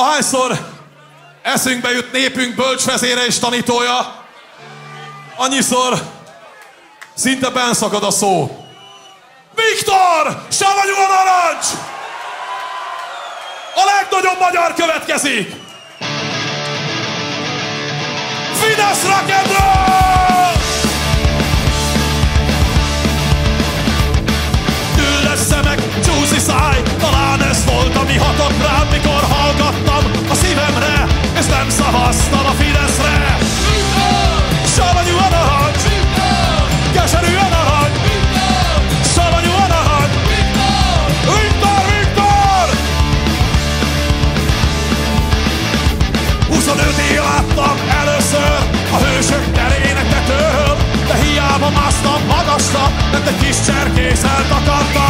ahányszor eszünkbe jut népünk bölcsvezére és tanítója, annyiszor szinte benszakad a szó. Viktor! Savanyú a narancs! A legnagyobb magyar következik! Fidesz rock! Mert egy kis cserkész eltakarta.